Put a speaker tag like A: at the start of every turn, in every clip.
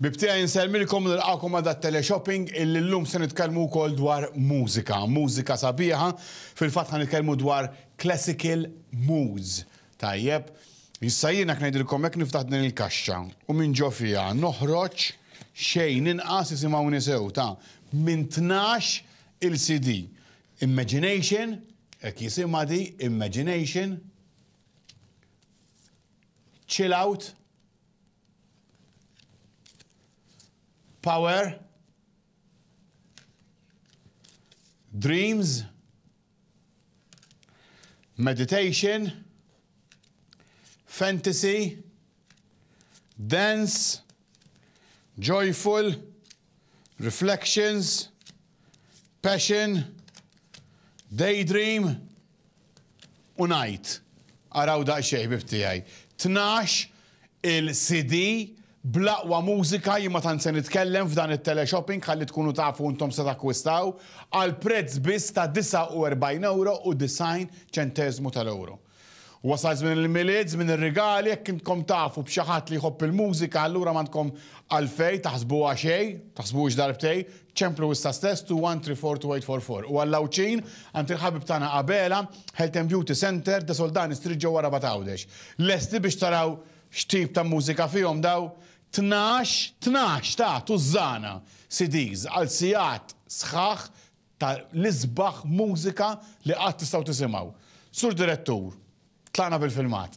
A: Ħbieb tiegħi nsellmilkom u nilqagħkom għal dat-teleshopping illi llum se nitkellmu wkoll dwar mużika, mużika sabiħa, fil-fatt ħa nitkellmu dwar classical moods. Tajjeb, issa jiena jekk ngħidilkom jekk niftaħ din il-kaxxa u minn ġo fiha noħroġ xejn inqas isimgħuni sew ta' minn tnax il CD. Imagination, hekk jisimha di, Imagination, Chill Out, power, dreams, meditation, fantasy, dance, joyful, reflections, passion, daydream, u ngħid, araw daqsxejn ħbieb tiegħi, tnax il-CD bl-aqwa mużika jien ma tant se nitkellem f'dan it-teleshopping ħalli tkunu tafu intom se takkwistaw għal prezz biss ta' 49 ewro u 90 ċenteżmu tal-ewro. Wasal żmien il-Milied, żmien ir-rigali, jekk intkom tafu b'xi ħadd li jħobb il-mużika allura m'għandkom għalfejn taħsbuha xejn, taħsbuhiex darbtejn, Ċemplu issa stess 2134844 u għall-Għawdxin għand il-ħabib tagħna Abela Health and Beauty Centre, De Soldani Street ġewwa Rabat Għawdex. Lesti biex taraw x'tip ta' mużika fihom dawn? Tnax, tnax ta' tużżana CDs għal sigħat sħaħ ta' l-isbaħ mużika li qatt tistgħu tisimgħu. Sur Direttur, tlaqna bil-filmat.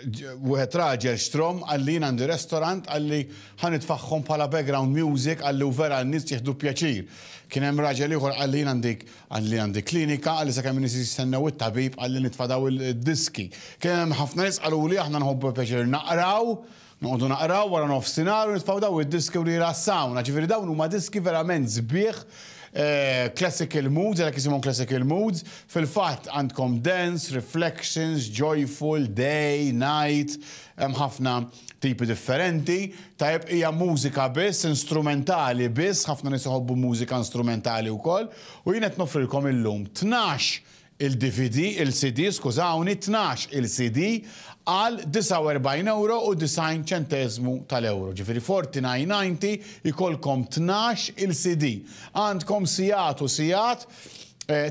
A: wieħed raġel xtrom qalli jien għandi restaurant qalli ħa nitfagħhom bħala background music qalli u vera n-nies jieħdu pjaċir. Kien hemm raġel ieħor qalli jien għandi qalli għandi klinika qalli sakemm in-nies jistennew it-tabib qalli nitfa' dawn id-diski. Kien hemm ħafna nies qaluli aħna nħobbu pjaċir naqraw Noqogħdu naqraw wara nofsinhar u nitfgħu dawn id-diski u jrassawna. Ġifieri dawn huma diski verament sbieħ, classical moods, għalhekk jisimhom classical moods. Fil-fatt għandkom dance, reflections, joyful, day, night, hemm ħafna tipi differenti. Tajjeb hija mużika biss, instrumentali biss, ħafna nies iħobbu mużika instrumentali wkoll. U jien qed noffrilkom illum tnax Il-DVD, il-CD, skużawni, tnax il-CD għal 49 ewro u 90 ċenteżmu tal-ewro, ġifieri 49.90 ikollkom tnax il-CD. Għandkom sigħat u sigħat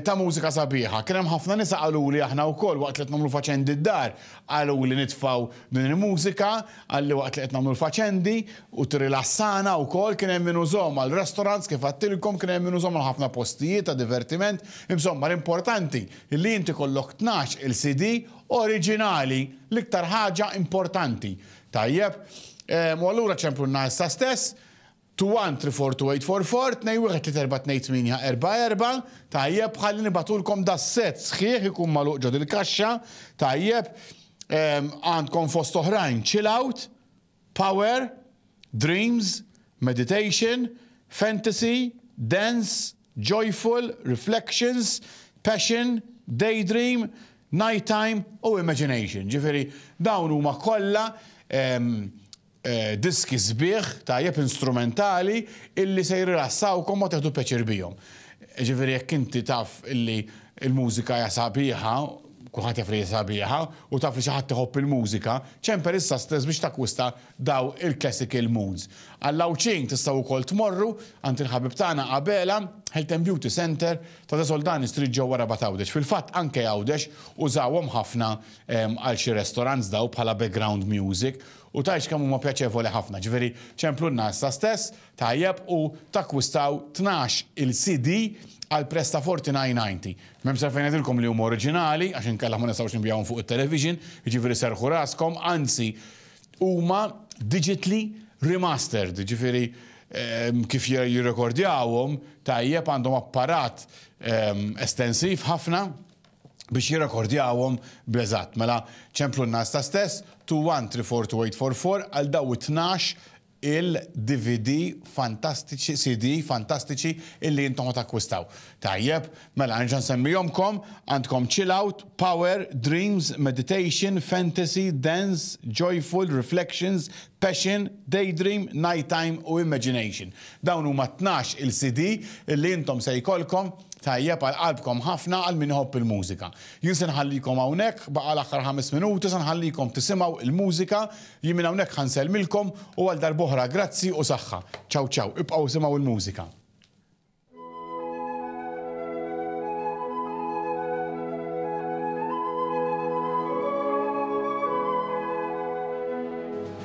A: ta' mużika sabiħa. Kien hemm ħafna nisa qaluli aħna wkoll waqt li qed nagħmlu faċendi d-dar, qaluli nitfgħu din il-mużika, Qal li waqt li qed nagħmlu l-faċendi u tirrilassana wkoll kien hemm min użahom għal restaurants kif għedtilkom, kien hemm min użahom għal ħafna postijiet ta' divertiment, insomma l-importanti li inti jkollok tnax il CD oriġinali, l-iktar ħaġa importanti. Tajjeb, u allura ċemplunna issa stess, Two one three four two eight four four tnejn wieħed tlieta erbgħa tnejn tmienja erbgħa erbgħa Tajjeb ħalli nibagħtulkom das-sett sħiħ ikun magħluq ġo dil-kaxxa Tajjeb Għandkom fost oħrajn Chill Out Power Dreams Meditation Fantasy Dance Joyful Reflections Passion Daydream Night Time u Imagination Ġifieri dawn huma kollha Diski sbieħ, tajjeb, instrumentali illi se jirrilassawkom u tieħdu pjaċir bihom. Jiġifieri jekk inti taf illi l-mużika hija sabiħa, kulħadd jaf li hija sabiħa, u taf li xi ħadd iħobb il-mużika, ċempel issa stess biex takkwista dawn il-Classical Moods. Għall-Għawdxin tistgħu wkoll tmorru għand il-ħabib tagħna Abela Health and Beauty Center ta' De Soldani Street ġewwa Rabat Għawdex. Fil-fatt anke Għawdex użawhom ħafna għal xi restaurants dawn bħala background music. U tgħidx kemm huma pjaċevoli ħafna, ġifieri ċemplunna issa stess, tajjeb, u takkwistaw tnax il CD għal prezz ta' forty nine ninety. M'hemmx għalfejn ngħidilkom li huma oriġinali għax inkella ma nistgħux nbigħuhom fuq it-television, jiġifieri serrħu raskom, anzi huma digitally remastered, ġifieri kif jirrekordjawhom tajjeb għandhom apparat estensiv ħafna, biex jirrekordjawhom bl-eżatt. Mela, ċemplu n-nas ta' stess, 2134844 għal daw it-tnax il-DVD fantastiċi, CD fantastiċi illi intom ħa takkwistaw. Tajjeb, mela nerġa' nsemmihomkom, għandkom Chill Out, Power, Dreams, Meditation, Fantasy, Dance, Joyful, Reflections, Passion, Daydream, Nighttime u Imagination. Dawn huma t-tnax il-CD illi intom se jkollkom tajjeb għal qalbkom ħafna għal min iħobb il-mużika. Jien se nħallikom hawnhekk, baqa' l-aħħar ħames minuti se nħallikom tisimgħu il-mużika, jien minn hawnhekk ħa nsellmilkom u għal darb'oħra grazzi u saħħa. Ciao ciao, ibqgħu isimgħu il-mużika.